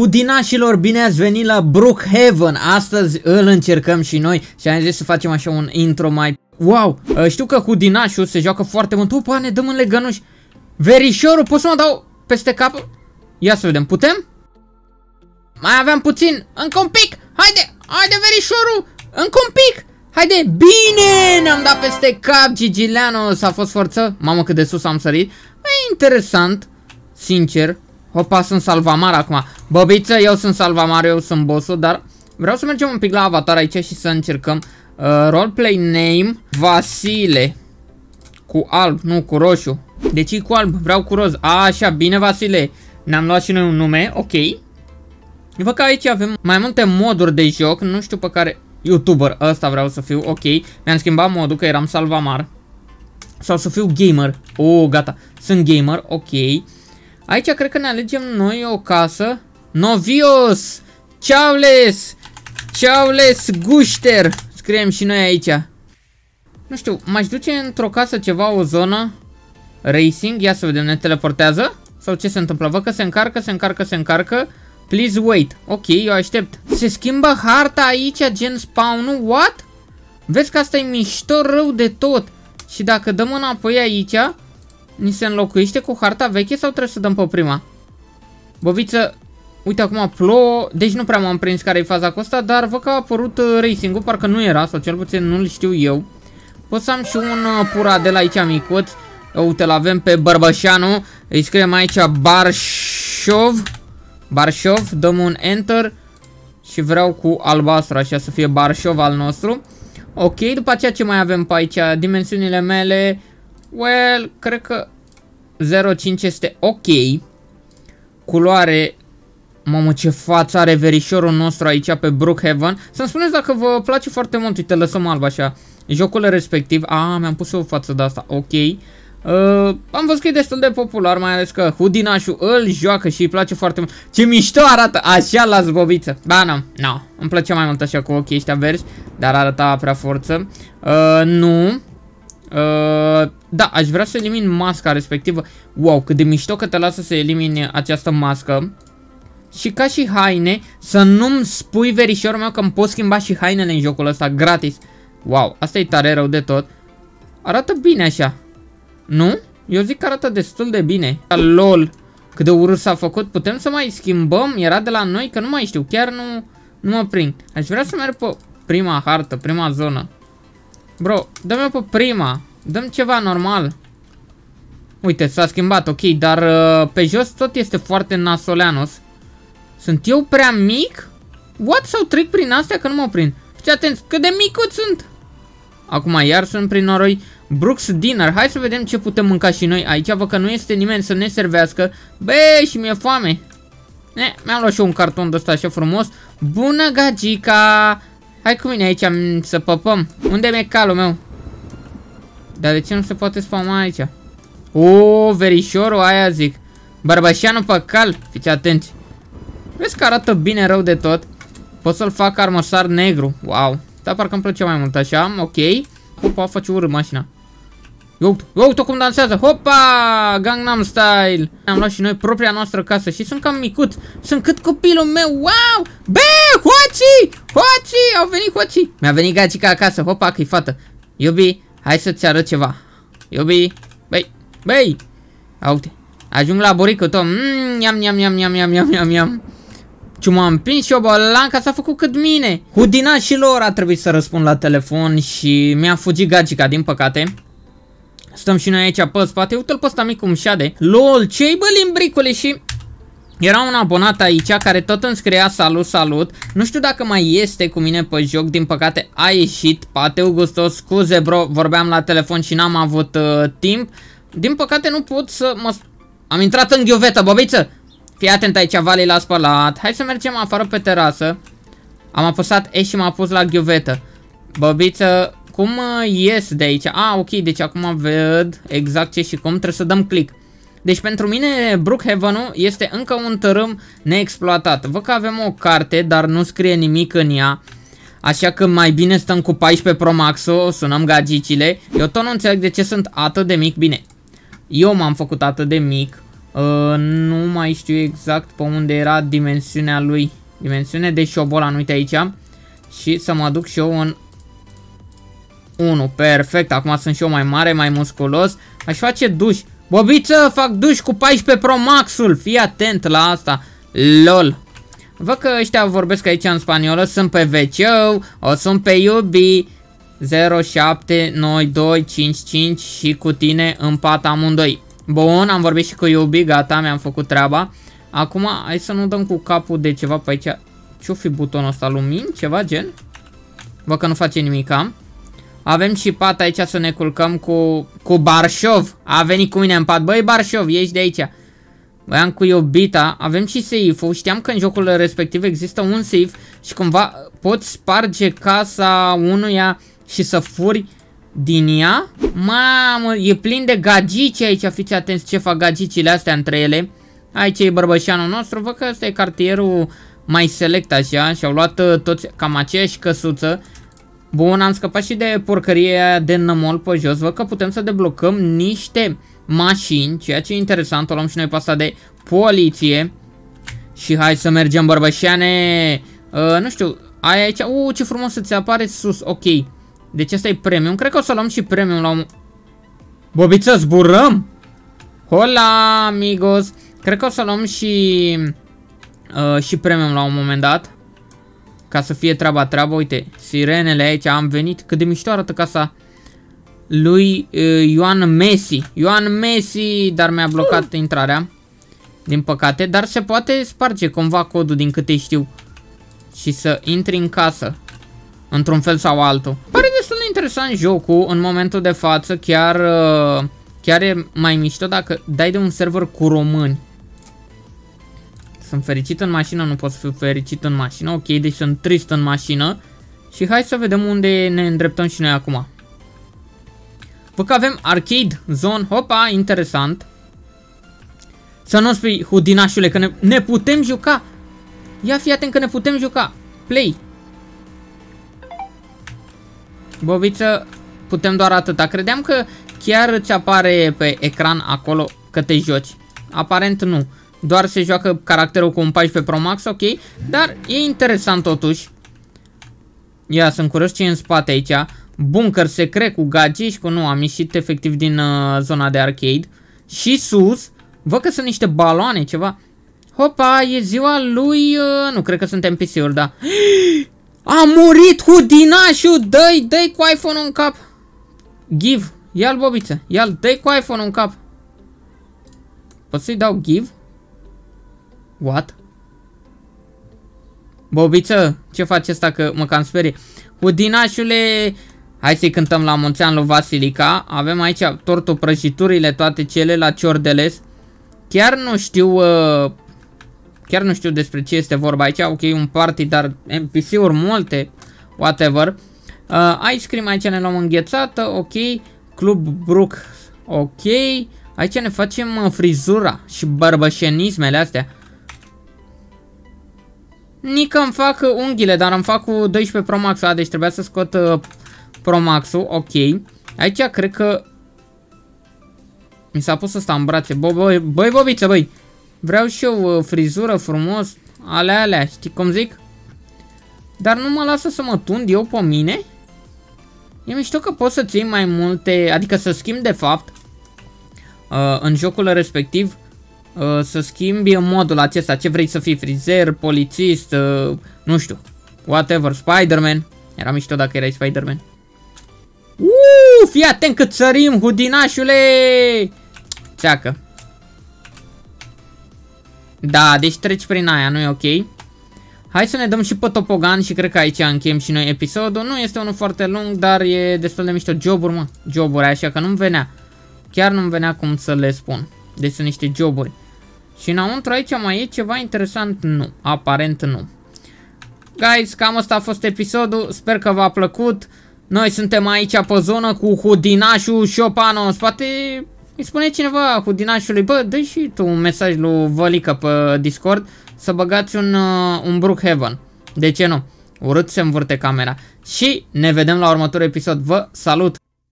Hudinașilor, bine ați venit la Brookhaven. Astăzi îl încercăm și noi și am zis să facem așa un intro mai... Wow, uh, știu că Hudinașul se joacă foarte mult. Opa, ne dăm în legănuș. Verișorul, pot să mă dau peste cap? Ia să vedem, putem? Mai aveam puțin, încă un pic. Haide, haide verișorul, încă un pic. Haide, bine, ne-am dat peste cap Gigileanu, s-a fost forță. Mamă cât de sus am sărit. E interesant, sincer Hopa, sunt salvamar acum. Bobiță, eu sunt salvamar, eu sunt bossul, dar vreau să mergem un pic la avatar aici și să încercăm. Uh, roleplay name Vasile. Cu alb, nu cu roșu. Deci cu alb, vreau cu roz. A, așa, bine Vasile. Ne-am luat și noi un nume, ok. Văd că aici avem mai multe moduri de joc, nu știu pe care... YouTuber, ăsta vreau să fiu, ok. Mi-am schimbat modul că eram salvamar. Sau să fiu gamer. Oh, gata. Sunt gamer, ok. Aici cred că ne alegem noi o casă. Novios! Ceaules! Ceaules Gușter! Scriem și noi aici. Nu știu, m-aș duce într-o casă ceva, o zonă Racing, ia să vedem, ne teleportează? Sau ce se întâmplă? Văd că se încarcă, se încarcă, se încarcă Please wait Ok, eu aștept Se schimbă harta aici, gen spawn What? Vezi că asta e mișto rău de tot Și dacă dăm înapoi aici Ni se înlocuiește cu harta veche sau trebuie să dăm pe prima? Boviță, uite acum plouă, deci nu prea m-am prins care e faza cu asta, dar văd că a apărut uh, racing-ul, parcă nu era, sau cel puțin nu-l știu eu. Pot să am și un uh, pura de la aici micuț. Uite, l avem pe Bărbășanu, îi scriem aici Barșov. Barșov, dăm un enter și vreau cu albastru, așa să fie Barșov al nostru. Ok, după aceea ce mai avem pe aici? Dimensiunile mele, Well, cred că 05 este ok. Culoare Mamă, ce față are verișorul nostru aici pe Brookhaven. Să-mi spuneți dacă vă place foarte mult. Uite, lăsăm alb așa. Jocul respectiv. A, mi-am pus o față de asta. Ok. Uh, am văzut că e destul de popular, mai ales că Hudinașul îl joacă și îi place foarte mult. Ce mișto arată! Așa la zbobiță. Ba, nu, nu. Îmi place mai mult așa cu ochii ăștia verzi, dar arăta prea forță. Uh, nu. Uh, da, aș vrea să elimin masca respectivă. Wow, cât de mișto că te lasă să elimini această mască. Și ca și haine, să nu-mi spui verișorul meu că îmi pot schimba și hainele în jocul ăsta gratis. Wow, asta e tare rău de tot. Arată bine așa. Nu? Eu zic că arată destul de bine. LOL, cât de urât s-a făcut. Putem să mai schimbăm? Era de la noi? Că nu mai știu. Chiar nu, nu mă prind. Aș vrea să merg pe prima hartă, prima zonă. Bro, dă-mi pe prima. Dăm ceva normal. Uite, s-a schimbat, ok, dar uh, pe jos tot este foarte nasoleanos. Sunt eu prea mic? What? Sau trec prin astea că nu mă prind? Fiți atenți, cât de micut sunt! Acum iar sunt prin noroi. Brooks Dinner, hai să vedem ce putem mânca și noi. Aici văd că nu este nimeni să ne servească. Bă, și mi-e foame. Mi-am luat și un carton de ăsta așa frumos. Bună, gagica! Hai cu mine aici să păpăm. Unde e calul meu? Dar de ce nu se poate spama aici? O, verișorul aia zic. Bărbășeanu pe cal. Fiți atenți. Vezi că arată bine rău de tot. Pot să-l fac armăsar negru. Wow. Dar parcă îmi place mai mult așa. Ok. Hopa, face urât mașina. Uite, uite cum dansează. Hopa! Gangnam Style. Am luat și noi propria noastră casă și sunt cam micut. Sunt cât copilul meu. Wow! Bă, hoții! Hoții! Au venit hoții. Mi-a venit gagica acasă. Hopa, că-i fată. Iubi, Hai să-ți arăt ceva. Iubi, băi, băi. Uite, ajung la buricul tău. Mmm, iam, iam, iam, iam, iam, iam, iam, iam. Ce m-am împins și bolanca s-a făcut cât mine. Hudina și lor a trebuit să răspund la telefon și mi-a fugit gagica, din păcate. Stăm și noi aici pe spate. Uite-l pe ăsta mic cum șade. LOL, ce-i bă limbricule și... Era un abonat aici care tot îmi scria salut, salut. Nu știu dacă mai este cu mine pe joc, din păcate a ieșit. Pateu gustos, scuze bro, vorbeam la telefon și n-am avut uh, timp. Din păcate nu pot să mă... Am intrat în ghiovetă, bobiță! Fii atent aici, Vali l-a spălat. Hai să mergem afară pe terasă. Am apăsat E și m-a pus la ghiovetă. Bobiță, cum uh, ies de aici? Ah, ok, deci acum ved exact ce și cum. Trebuie să dăm click. Deci pentru mine Brookhaven-ul este încă un tărâm neexploatat. Văd că avem o carte, dar nu scrie nimic în ea. Așa că mai bine stăm cu 14 Pro Max-ul, sunăm gagicile. Eu tot nu înțeleg de ce sunt atât de mic. Bine, eu m-am făcut atât de mic. Uh, nu mai știu exact pe unde era dimensiunea lui. Dimensiune de șobolan, uite aici. Și să mă duc și eu în 1. Perfect, acum sunt și eu mai mare, mai musculos. Aș face duș. Bobiță, fac duș cu 14 Pro Maxul. Fii atent la asta. LOL. Văd că ăștia vorbesc aici în spaniolă, sunt pe wc o sunt pe iubi 079255 și cu tine în pat amândoi. Bun, am vorbit și cu iubi, gata, mi-am făcut treaba. Acum, hai să nu dăm cu capul de ceva pe aici. Ce-o fi butonul ăsta? Lumini? Ceva gen? Văd că nu face nimica. Avem și pat aici să ne culcăm cu, cu Barșov. A venit cu mine în pat. Băi, Barșov, ieși de aici. Băiam cu iubita. Avem și safe-ul. Știam că în jocul respectiv există un safe și cumva poți sparge casa unuia și să furi din ea. Mamă, e plin de gagici aici. Fiți atenți ce fac gagicile astea între ele. Aici e bărbășanul nostru. Văd că ăsta e cartierul mai select așa și au luat uh, toți cam aceeași căsuță. Bun, am scăpat și de porcărie de nămol pe jos. Văd că putem să deblocăm niște mașini, ceea ce e interesant. O luăm și noi pe asta de poliție. Și hai să mergem, bărbășane. Uh, nu știu, ai aici... Uh, ce frumos să-ți apare sus. Ok. Deci asta e premium. Cred că o să luăm și premium la un... Bobiță, zburăm? Hola, amigos. Cred că o să luăm și... Uh, și premium la un moment dat. Ca să fie treaba treaba, uite, sirenele aici, am venit, cât de mișto arată casa lui uh, Ioan Messi. Ioan Messi, dar mi-a blocat intrarea, din păcate, dar se poate sparge cumva codul din câte știu și să intri în casă, într-un fel sau altul. Pare destul de interesant jocul, în momentul de față, chiar, uh, chiar e mai mișto dacă dai de un server cu români. Sunt fericit în mașină, nu pot să fiu fericit în mașină. Ok, deci sunt trist în mașină. Și hai să vedem unde ne îndreptăm și noi acum. Văd că avem arcade zone. Hopa, interesant. Să nu spui, hudinașule, că ne, ne putem juca. Ia fii atent că ne putem juca. Play. Bobiță, putem doar atâta. Credeam că chiar îți apare pe ecran acolo că te joci. Aparent nu. Doar se joacă caracterul cu un 14 Pro Max, ok? Dar e interesant totuși. Ia, sunt curios ce e în spate aici. Bunker secret cu gagici, cu nu, am ieșit efectiv din uh, zona de arcade. Și sus, văd că sunt niște baloane, ceva. Hopa, e ziua lui... Uh, nu, cred că sunt NPC-uri, da. A murit Hudinașul! Dă-i, dă-i cu iPhone în cap! Give! Ia-l, bobiță! Ia-l, dă-i cu iPhone în cap! Pot să-i dau give? What? Bobiță, ce faci asta că mă cam sperie? Udinașule, hai să-i cântăm la mulți lui Vasilica. Avem aici tortul prăjiturile, toate cele la ciordeles. Chiar nu știu, uh, chiar nu știu despre ce este vorba aici. Ok, un party, dar NPC-uri multe, whatever. Uh, ice cream, aici ne luăm înghețată, ok. Club Brook, ok. Aici ne facem uh, frizura și bărbășenismele astea. Nică îmi fac unghiile, dar îmi fac cu 12 Pro Max, a, deci trebuia să scot uh, Pro Max-ul, ok. Aici cred că mi s-a pus ăsta în brațe. Bă, băi, băi, bobiță, băi. Vreau și eu uh, frizură frumos, alea, alea, știi cum zic? Dar nu mă lasă să mă tund eu pe mine? E mișto că poți să ții mai multe, adică să schimb de fapt uh, în jocul respectiv Uh, să schimbi modul acesta, ce vrei să fii, frizer, polițist, uh, nu știu, whatever, Spider-Man. Era mișto dacă erai Spider-Man. Uuu, fii atent cât sărim, hudinașule! Ceacă. Da, deci treci prin aia, nu e ok. Hai să ne dăm și pe topogan și cred că aici încheiem și noi episodul. Nu este unul foarte lung, dar e destul de mișto. Joburi, mă. Joburi, așa că nu-mi venea. Chiar nu-mi venea cum să le spun. Deci sunt niște joburi. Și înăuntru aici mai e ceva interesant? Nu. Aparent nu. Guys, cam asta a fost episodul. Sper că v-a plăcut. Noi suntem aici pe zonă cu Hudinașul Șopano. În spate îi spune cineva Hudinașului, bă, dă și tu un mesaj lui Vălică pe Discord să băgați un, uh, un Brookhaven. De ce nu? Urât se învârte camera. Și ne vedem la următorul episod. Vă salut!